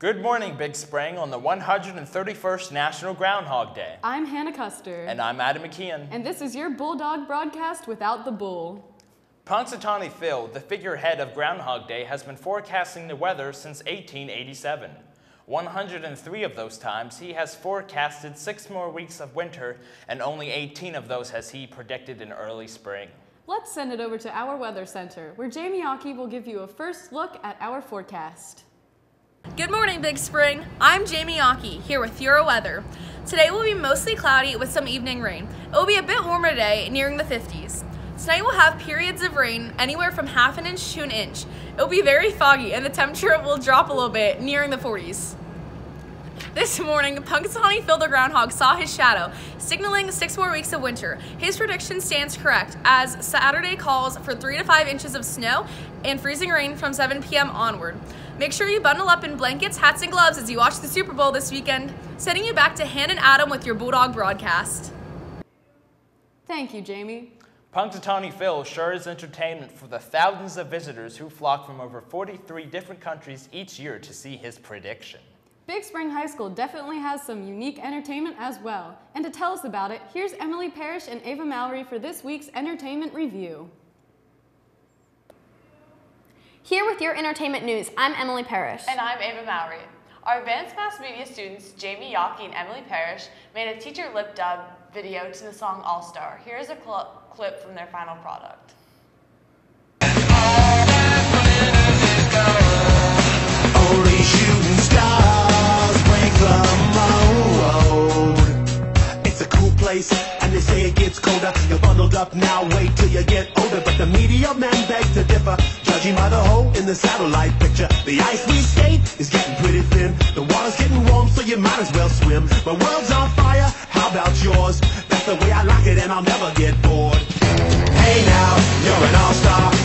Good morning, Big Spring, on the 131st National Groundhog Day. I'm Hannah Custer. And I'm Adam McKeon. And this is your Bulldog broadcast without the bull. Punxsutawney Phil, the figurehead of Groundhog Day, has been forecasting the weather since 1887. 103 of those times, he has forecasted six more weeks of winter, and only 18 of those has he predicted in early spring. Let's send it over to our weather center, where Jamie Aki will give you a first look at our forecast. Good morning, Big Spring. I'm Jamie Aki, here with your weather. Today will be mostly cloudy with some evening rain. It will be a bit warmer today, nearing the 50s. Tonight we'll have periods of rain, anywhere from half an inch to an inch. It will be very foggy, and the temperature will drop a little bit, nearing the 40s. This morning, Punxsutawney Phil the Groundhog saw his shadow, signaling six more weeks of winter. His prediction stands correct, as Saturday calls for three to five inches of snow and freezing rain from 7 p.m. onward. Make sure you bundle up in blankets, hats, and gloves as you watch the Super Bowl this weekend. Sending you back to Han and Adam with your Bulldog broadcast. Thank you, Jamie. Punxsutawney Phil sure is entertainment for the thousands of visitors who flock from over 43 different countries each year to see his prediction. Big Spring High School definitely has some unique entertainment as well. And to tell us about it, here's Emily Parrish and Ava Mallory for this week's entertainment review. Here with your entertainment news, I'm Emily Parrish. And I'm Ava Mallory. Our advanced mass media students, Jamie Yaki and Emily Parrish, made a teacher lip dub video to the song All Star. Here's a cl clip from their final product. Only shooting stars break the mold. It's a cool place, and they say it gets colder. You're bundled up now, wait till you get older. But the media men beg to differ, judging by the hole in the satellite picture. The ice we skate is getting pretty thin. The water's getting warm, so you might as well swim. My world's on fire, how about yours? That's the way I like it, and I'll never get bored. Hey now, you're an all-star.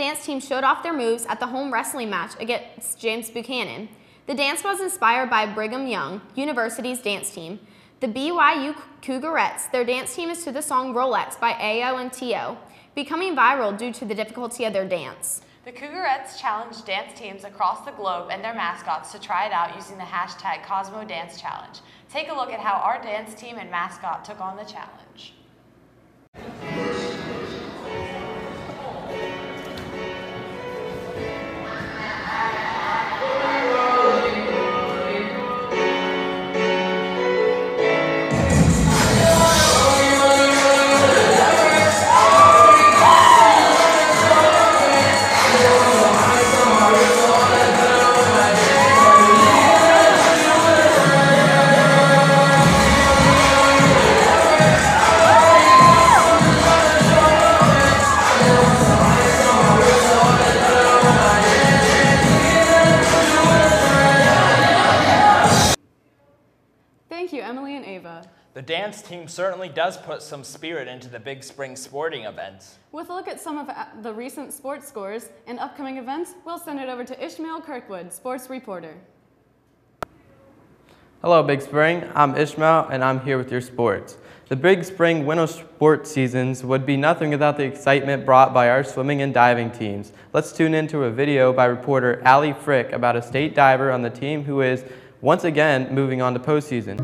Dance team showed off their moves at the home wrestling match against James Buchanan. The dance was inspired by Brigham Young University's dance team. The BYU Cougarettes, their dance team is to the song Rolex by Ayo and Teo, becoming viral due to the difficulty of their dance. The Cougarettes challenged dance teams across the globe and their mascots to try it out using the hashtag Cosmo Dance Challenge. Take a look at how our dance team and mascot took on the challenge. The dance team certainly does put some spirit into the Big Spring sporting events. With a look at some of uh, the recent sports scores and upcoming events, we'll send it over to Ishmael Kirkwood, sports reporter. Hello, Big Spring. I'm Ishmael, and I'm here with your sports. The Big Spring winter sports seasons would be nothing without the excitement brought by our swimming and diving teams. Let's tune into a video by reporter Allie Frick about a state diver on the team who is once again moving on to postseason.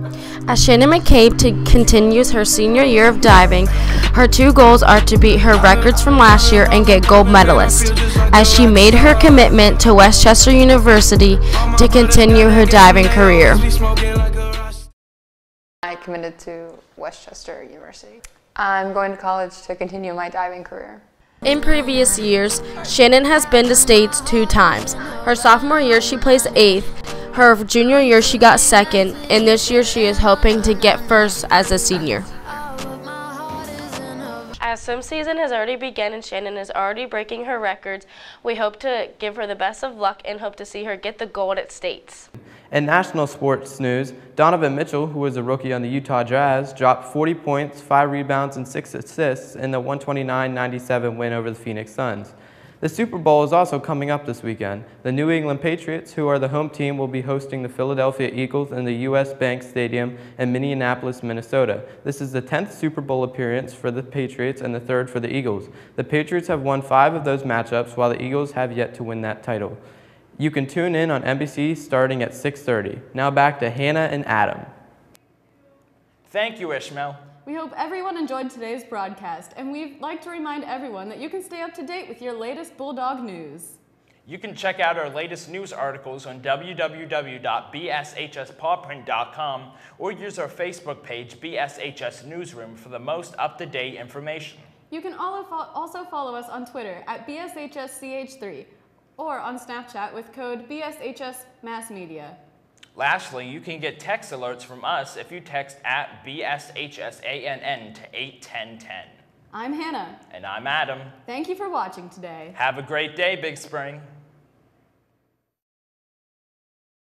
As Shannon McCabe continues her senior year of diving, her two goals are to beat her records from last year and get gold medalist, as she made her commitment to West Chester University to continue her diving career. I committed to West Chester University. I'm going to college to continue my diving career. In previous years, Shannon has been to states two times. Her sophomore year, she placed eighth. Her junior year, she got second, and this year, she is hoping to get first as a senior. As swim season has already begun and Shannon is already breaking her records, we hope to give her the best of luck and hope to see her get the gold at states. In national sports news, Donovan Mitchell, who was a rookie on the Utah Jazz, dropped 40 points, 5 rebounds, and 6 assists in the 129-97 win over the Phoenix Suns. The Super Bowl is also coming up this weekend. The New England Patriots, who are the home team, will be hosting the Philadelphia Eagles in the U.S. Bank Stadium in Minneapolis, Minnesota. This is the 10th Super Bowl appearance for the Patriots and the third for the Eagles. The Patriots have won five of those matchups, while the Eagles have yet to win that title. You can tune in on NBC starting at 6.30. Now back to Hannah and Adam. Thank you, Ishmael. We hope everyone enjoyed today's broadcast, and we'd like to remind everyone that you can stay up to date with your latest Bulldog news. You can check out our latest news articles on www.bshspawprint.com or use our Facebook page, BSHS Newsroom, for the most up-to-date information. You can also follow us on Twitter at BSHSCH3 or on Snapchat with code BSHS Mass Media. Lastly, you can get text alerts from us if you text at BSHSANN to 81010. I'm Hannah. And I'm Adam. Thank you for watching today. Have a great day, Big Spring.